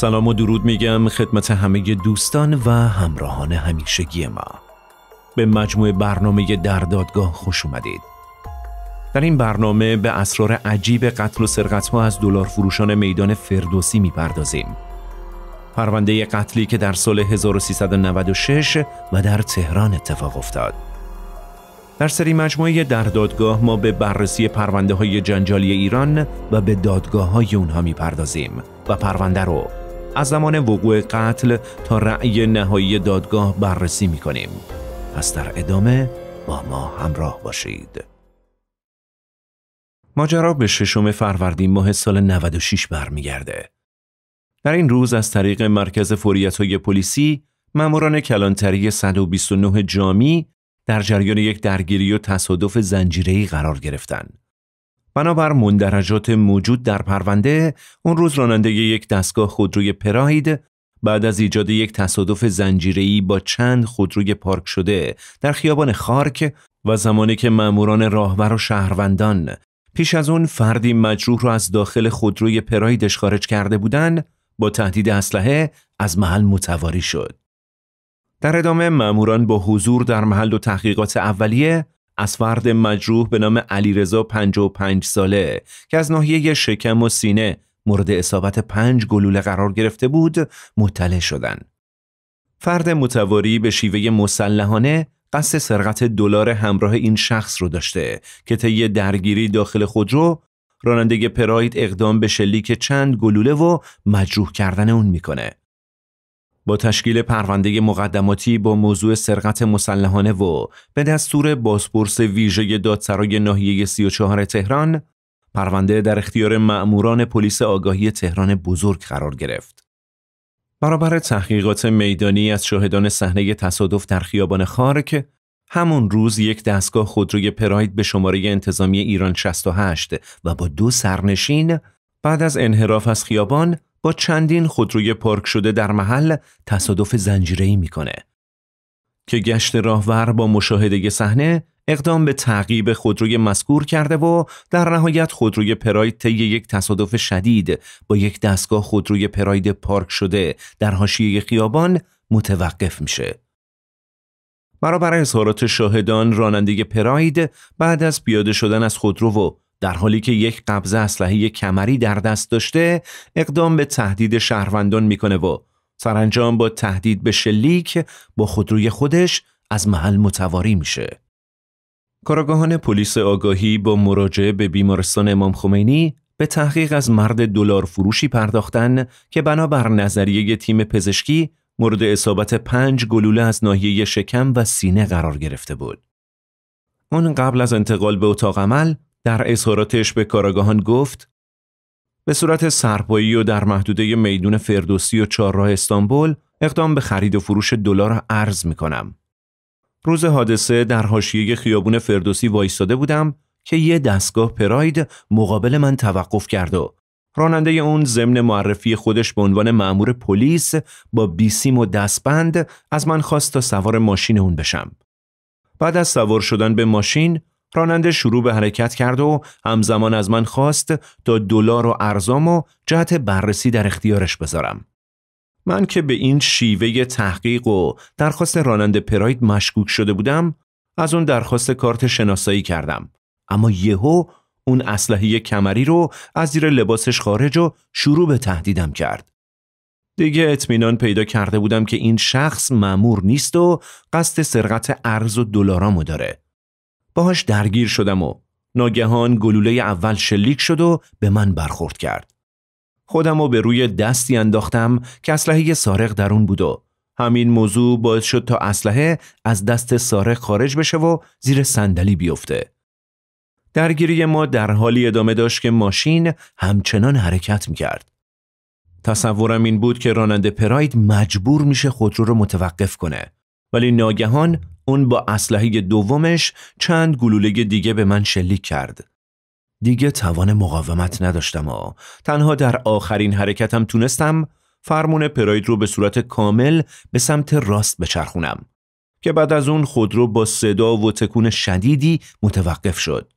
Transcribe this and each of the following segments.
سلام و درود میگم خدمت همه دوستان و همراهان همیشگی ما. به مجموع برنامه در دادگاه خوش اومدید. در این برنامه به اسرار عجیب قتل و سرقت ها از دلار فروشان میدان فردوسی می‌پردازیم. پرونده قتلی که در سال 1396 و در تهران اتفاق افتاد. در سری مجموعه در دادگاه ما به بررسی پرونده های جنجالی ایران و به دادگاه های اونها می‌پردازیم و پرونده رو از زمان وقوع قتل تا رأی نهایی دادگاه بررسی می‌کنیم. پس در ادامه با ما همراه باشید. ماجرا به ششم فروردین ماه سال 96 برمیگرده. در این روز از طریق مرکز فوریت های پلیسی ماموران کلانتری 129 جامی در جریان یک درگیری و تصادف زنجیره‌ای قرار گرفتند. بنابر مندرجات موجود در پرونده، اون روز راننده یک دستگاه خودروی پراید بعد از ایجاد یک تصادف زنجیره‌ای با چند خودروی پارک شده در خیابان خارک و زمانی که ماموران راهور و شهروندان پیش از اون فردی مجروح را از داخل خودروی پرایدش خارج کرده بودند، با تهدید اسلحه از محل متواری شد. در ادامه ماموران با حضور در محل و تحقیقات اولیه از فرد مجروح به نام علیرضا 55 ساله که از ناحیه شکم و سینه مورد اصابت پنج گلوله قرار گرفته بود مطلع شدند. فرد متواری به شیوه مسلحانه قصد سرقت دلار همراه این شخص رو داشته که طی درگیری داخل خودرو راننده پراید اقدام به شلیک چند گلوله و مجروح کردن اون می‌کنه. با تشکیل پرونده مقدماتی با موضوع سرقت مسلحانه و به دستور بازپرس ویژه دادسرای ناحیه 34 تهران پرونده در اختیار مأموران پلیس آگاهی تهران بزرگ قرار گرفت. برابر تحقیقات میدانی از شاهدان صحنه تصادف در خیابان خارک همون روز یک دستگاه خودروی پراید به شماره انتظامی ایران 68 و با دو سرنشین بعد از انحراف از خیابان با چندین خودروی پارک شده در محل تصادف زنجیره‌ای می‌کنه که گشت راهور با مشاهده صحنه اقدام به تعقیب خودروی مذکور کرده و در نهایت خودروی پراید طی یک تصادف شدید با یک دستگاه خودروی پراید پارک شده در حاشیه خیابان متوقف میشه. برابر اظهارات شاهدان راننده پراید بعد از پیاده شدن از خودرو و در حالی که یک قبضه اسلحه کمری در دست داشته اقدام به تهدید شهروندان می‌کنه و سرانجام با تهدید به شلیک با خودروی خودش از محل متواری میشه. کارگاهان پلیس آگاهی با مراجعه به بیمارستان امام خمینی به تحقیق از مرد دلار فروشی پرداختن که بنابر نظریه تیم پزشکی مورد اصابت پنج گلوله از ناحیه شکم و سینه قرار گرفته بود. اون قبل از انتقال به اتاق عمل در اظهاراتش به کاراگاهان گفت به صورت سرپایی و در محدوده میدون فردوسی و چهارراه استانبول اقدام به خرید و فروش دلار ارز می کنم. روز حادثه در حاشیه خیابون فردوسی وایستاده بودم که یه دستگاه پراید مقابل من توقف کرد و راننده اون ضمن معرفی خودش به عنوان مأمور پلیس با بیسیم و دستبند از من خواست تا سوار ماشین اون بشم. بعد از سوار شدن به ماشین راننده شروع به حرکت کرد و همزمان از من خواست تا دلار و ارزام و جهت بررسی در اختیارش بذارم. من که به این شیوه تحقیق و درخواست راننده پراید مشکوک شده بودم از اون درخواست کارت شناسایی کردم. اما یهو اون اسلحه کمری رو از زیر لباسش خارج و شروع به تهدیدم کرد. دیگه اطمینان پیدا کرده بودم که این شخص مأمور نیست و قصد سرقت ارز و دلارامو داره. باهاش درگیر شدم و ناگهان گلوله اول شلیک شد و به من برخورد کرد. خودم رو به روی دستی انداختم که اسلحه سارق در اون بود و همین موضوع باعث شد تا اسلحه از دست سارق خارج بشه و زیر صندلی بیفته. درگیری ما در حالی ادامه داشت که ماشین همچنان حرکت می‌کرد. تصورم این بود که راننده پراید مجبور میشه خودرو رو متوقف کنه ولی ناگهان اون با اسلحه دومش چند گلوله دیگه به من شلیک کرد. دیگه توان مقاومت نداشتم و تنها در آخرین حرکتم تونستم فرمون پراید رو به صورت کامل به سمت راست بچرخونم که بعد از اون خودرو با صدا و تکون شدیدی متوقف شد.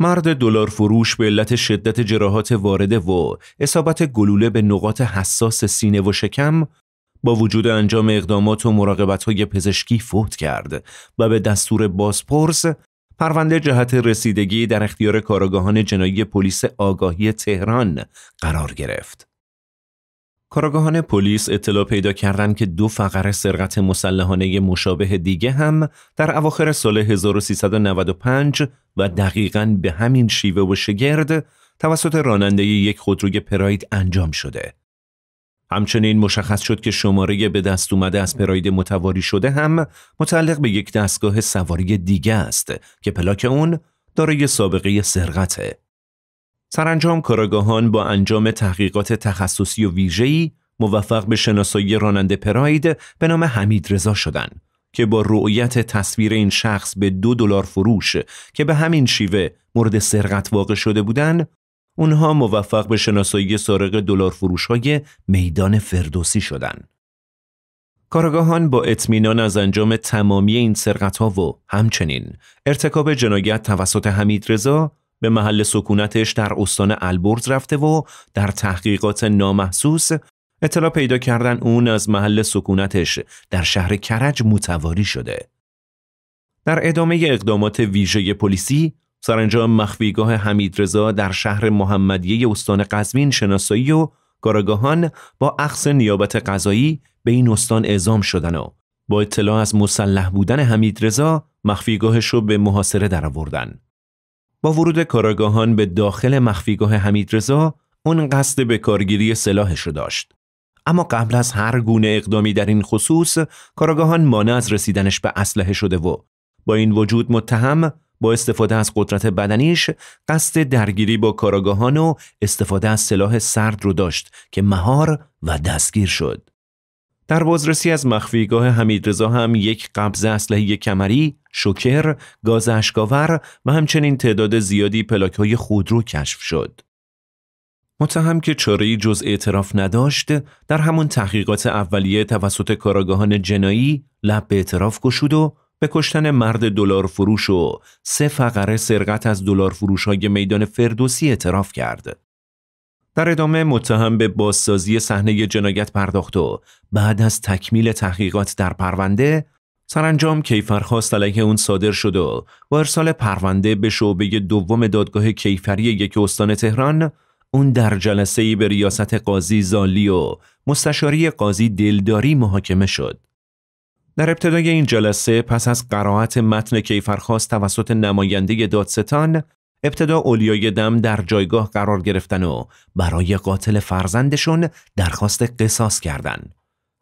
مرد دلار فروش به علت شدت جراحات وارده و اصابت گلوله به نقاط حساس سینه و شکم با وجود انجام اقدامات و مراقبت های پزشکی فوت کرد و به دستور بازپرس پرونده جهت رسیدگی در اختیار کارگاهان جنایی پلیس آگاهی تهران قرار گرفت. کارگاهان پلیس اطلاع پیدا کردند که دو فقره سرقت مسلحانه مشابه دیگه هم در اواخر سال 1395 و دقیقا به همین شیوه و شگرد توسط راننده یک خودروی پراید انجام شده. همچنین مشخص شد که شماره به دست اومده از پراید متواری شده هم متعلق به یک دستگاه سواری دیگه است که پلاک اون دارای سابقه سرقته. سرانجام کارگاهان با انجام تحقیقات تخصصی و ویژه‌ای موفق به شناسایی راننده پراید به نام حمید رضا شدند که با رؤیت تصویر این شخص به دو دلار فروش که به همین شیوه مورد سرقت واقع شده بودند اونها موفق به شناسایی سارق دلار فروش های میدان فردوسی شدند. کارگاهان با اطمینان از انجام تمامی این سرقت ها و همچنین ارتکاب جنایت توسط حمید رضا به محل سکونتش در استان البرز رفته و در تحقیقات نامحسوس اطلاع پیدا کردن اون از محل سکونتش در شهر کرج متواری شده. در ادامه اقدامات ویژه پلیسی سرانجام مخفیگاه حمید رضا در شهر محمدیه استان قزوین شناسایی و کارگاهان با اخص نیابت قضایی به این استان اعزام شدن و با اطلاع از مسلح بودن حمید رضا مخفیگاهش رو به محاصره درآوردن. با ورود کارگاهان به داخل مخفیگاه حمید رضا اون قصد به کارگیری سلاحش رو داشت. اما قبل از هر گونه اقدامی در این خصوص کارگاهان مانع از رسیدنش به اسلحه شده و با این وجود متهم با استفاده از قدرت بدنیش قصد درگیری با کاراگاهان و استفاده از سلاح سرد رو داشت که مهار و دستگیر شد. در بازرسی از مخفیگاه حمیدرضا هم یک قبض اسلحه کمری، شوکر، گاز اشکاور و همچنین تعداد زیادی پلاک های خودرو کشف شد. متهم که چاره جز اعتراف نداشت در همون تحقیقات اولیه توسط کاراگاهان جنایی لب به اعتراف گشود و به کشتن مرد دلار فروش و سه فقره سرقت از دلار فروش های میدان فردوسی اعتراف کرد. در ادامه متهم به بازسازی صحنه جنایت پرداخت و بعد از تکمیل تحقیقات در پرونده سرانجام کیفرخواست علیه اون صادر شد و با ارسال پرونده به شعبه دوم دادگاه کیفری یک استان تهران اون در جلسه به ریاست قاضی زالی و مستشاری قاضی دلداری محاکمه شد. در ابتدای این جلسه پس از قرائت متن کیفرخواست توسط نماینده دادستان ابتدا اولیای دم در جایگاه قرار گرفتن و برای قاتل فرزندشون درخواست قصاص کردند.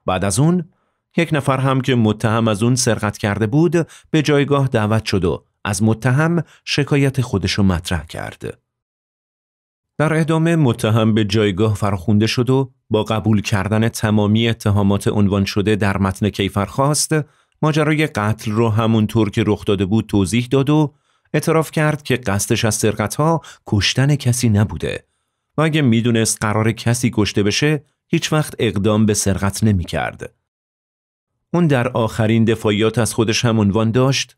بعد از اون یک نفر هم که متهم از اون سرقت کرده بود به جایگاه دعوت شد و از متهم شکایت خودشو مطرح کرد. در ادامه متهم به جایگاه فراخونده شد و با قبول کردن تمامی اتهامات عنوان شده در متن کیفرخواست ماجرای قتل رو همونطور که رخ داده بود توضیح داد و اعتراف کرد که قصدش از سرقتها کشتن کسی نبوده و اگه می‌دونست قرار کسی کشته بشه هیچ وقت اقدام به سرقت نمی کرد. اون در آخرین دفاعیات از خودش هم عنوان داشت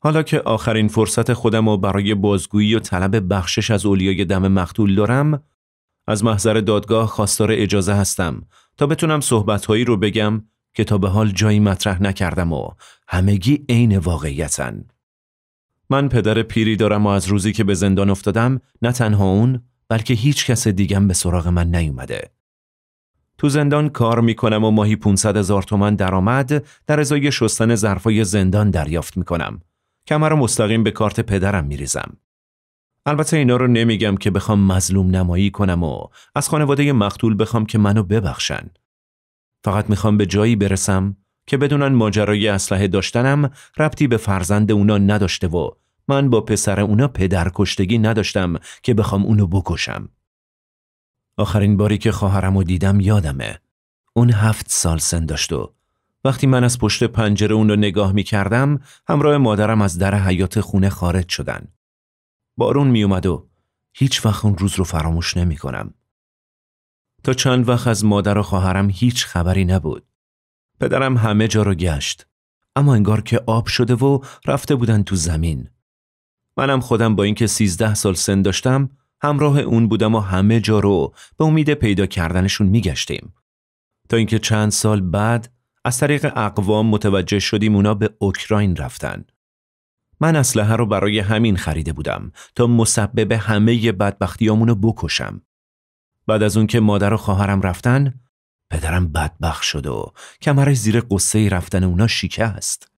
حالا که آخرین فرصت خودم رو برای بازگویی و طلب بخشش از اولیای دم مقتول دارم از محضر دادگاه خواستار اجازه هستم تا بتونم صحبتهایی رو بگم که تا به حال جایی مطرح نکردم و همگی عین واقعیتن. من پدر پیری دارم و از روزی که به زندان افتادم نه تنها اون بلکه هیچ کس دیگم به سراغ من نیومده. تو زندان کار می‌کنم و ماهی 500 هزار تومن درآمد در ازای شستن ظرفای زندان دریافت می‌کنم کمر مستقیم به کارت پدرم میریزم. البته اینا رو نمیگم که بخوام مظلوم نمایی کنم و از خانواده مقتول بخوام که منو ببخشن. فقط می‌خوام به جایی برسم که بدونن ماجرای اسلحه داشتنم ربطی به فرزند اونا نداشته و من با پسر اونا پدر کشتگی نداشتم که بخوام اونو بکشم. آخرین باری که خواهرم رو دیدم یادمه. اون هفت سال سن داشت و وقتی من از پشت پنجره اون رو نگاه می کردم همراه مادرم از در حیات خونه خارج شدن. بارون می اومد و هیچ وقت اون روز رو فراموش نمی کنم. تا چند وقت از مادر و خواهرم هیچ خبری نبود. پدرم همه جا رو گشت. اما انگار که آب شده و رفته بودن تو زمین. منم خودم با اینکه سیزده سال سن داشتم همراه اون بودم و همه جا رو به امید پیدا کردنشون میگشتیم. تا اینکه چند سال بعد از طریق اقوام متوجه شدیم اونا به اوکراین رفتن. من اسلحه رو برای همین خریده بودم تا مسبب همه بدبختیامونو بکشم. بعد از اون که مادر و خواهرم رفتن پدرم بدبخت شد و کمرش زیر قصه رفتن اونا شکست.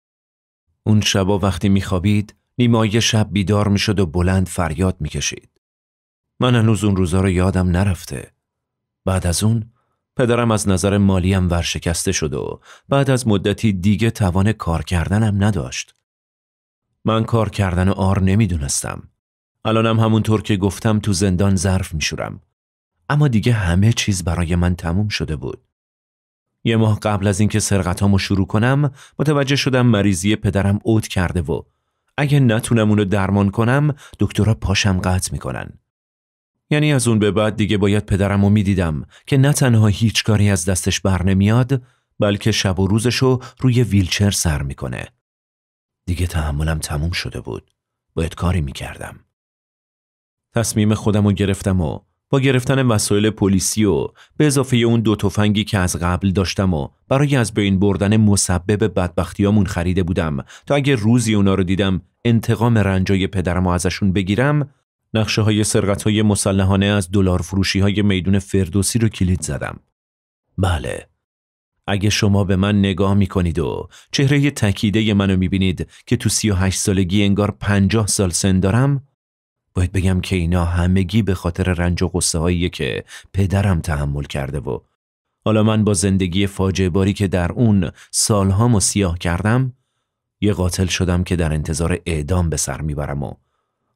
اون شبا وقتی میخوابید نیمای شب بیدار می‌شد و بلند فریاد می‌کشید. من هنوز اون روزا رو یادم نرفته. بعد از اون پدرم از نظر مالیم ورشکسته شد و بعد از مدتی دیگه توان کار کردنم نداشت. من کار کردن آر نمی‌دونستم. الانم همونطور که گفتم تو زندان ظرف میشورم. اما دیگه همه چیز برای من تموم شده بود. یه ماه قبل از اینکه سرقتامو شروع کنم متوجه شدم مریضی پدرم اوت کرده و اگه نتونم اونو درمان کنم دکترها پاشم قطع می‌کنن. یعنی از اون به بعد دیگه باید پدرم رو می‌دیدم که نه تنها هیچ کاری از دستش بر نمیاد بلکه شب و روزشو روی ویلچر سر می‌کنه. دیگه تحملم تموم شده بود. باید کاری می‌کردم. تصمیم خودم رو گرفتم و با گرفتن وسایل پلیسی و به اضافه اون دو تفنگی که از قبل داشتم و برای از بین بردن مسبب بدبختیامون خریده بودم تا اگه روزی اونا رو دیدم انتقام رنجای پدرم ازشون بگیرم نقشه های سرقت های مسلحانه از دلار فروشی های میدون فردوسی رو کلید زدم. بله. اگه شما به من نگاه می کنید و چهره تکیده منو می بینید که تو سی و هشت سالگی انگار پنجاه سال سن دارم باید بگم که اینا همگی به خاطر رنج و قصه هایی که پدرم تحمل کرده و حالا من با زندگی فاجعه باری که در اون سالهامو سیاه کردم یه قاتل شدم که در انتظار اعدام به سر می‌برم و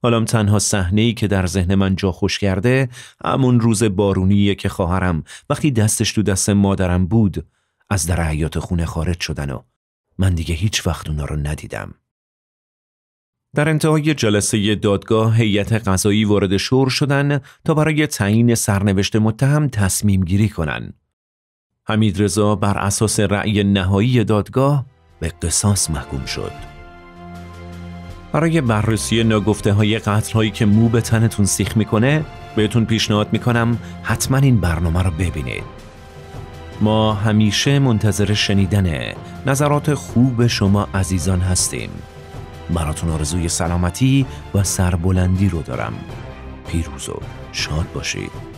حالا تنها صحنه ای که در ذهن من جا خوش کرده همون روز بارونیه که خواهرم وقتی دستش تو دست مادرم بود از در حیات خونه خارج شدن و من دیگه هیچ وقت اونا رو ندیدم. در انتهای جلسه دادگاه هیئت قضایی وارد شور شدن تا برای تعیین سرنوشت متهم تصمیم گیری کنند. حمید رضا بر اساس رأی نهایی دادگاه به قصاص محکوم شد. برای بررسی نگفته های قتل هایی که مو به تنتون سیخ می‌کنه بهتون پیشنهاد می‌کنم حتما این برنامه رو ببینید. ما همیشه منتظر شنیدن نظرات خوب شما عزیزان هستیم. براتون آرزوی سلامتی و سربلندی رو دارم پیروز و شاد باشید